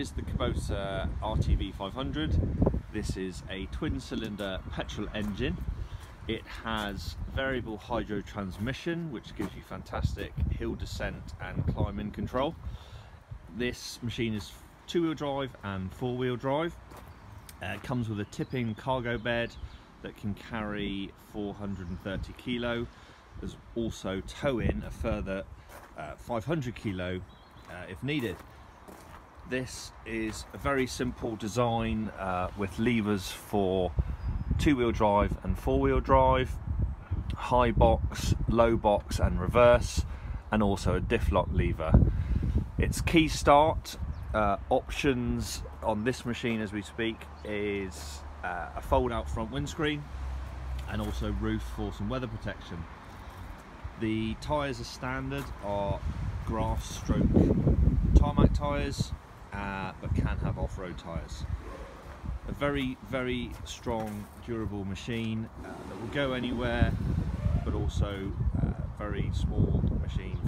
Kubota RTV 500. This is a twin cylinder petrol engine. It has variable hydro transmission which gives you fantastic hill descent and climbing control. This machine is two wheel drive and four wheel drive. Uh, it comes with a tipping cargo bed that can carry 430 kilo. There's also tow in a further uh, 500 kilo uh, if needed. This is a very simple design uh, with levers for two-wheel drive and four-wheel drive, high box, low box and reverse, and also a diff lock lever. Its key start uh, options on this machine as we speak is uh, a fold out front windscreen and also roof for some weather protection. The tyres are standard are grass stroke tarmac tyres uh, but can have off-road tyres. A very, very strong, durable machine uh, that will go anywhere, but also a uh, very small machine.